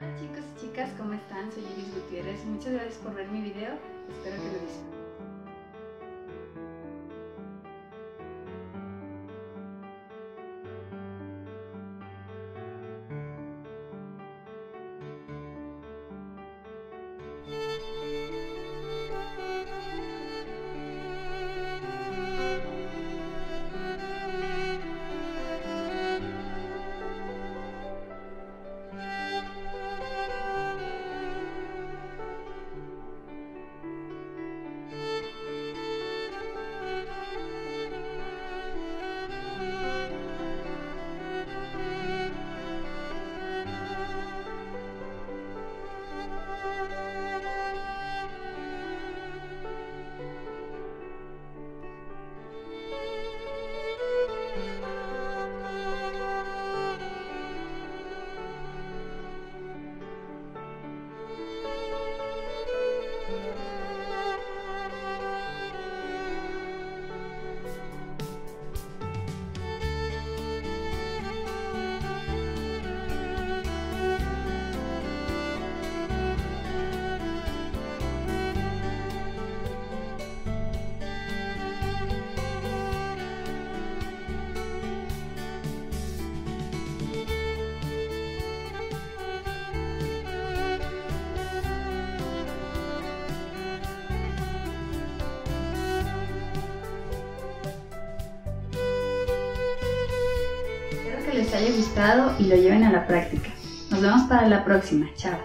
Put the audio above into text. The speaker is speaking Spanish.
Hola chicos y chicas, ¿cómo están? Soy Iris Gutiérrez. Muchas gracias por ver mi video. Espero que lo disfruten. Les haya gustado y lo lleven a la práctica. Nos vemos para la próxima. Chao.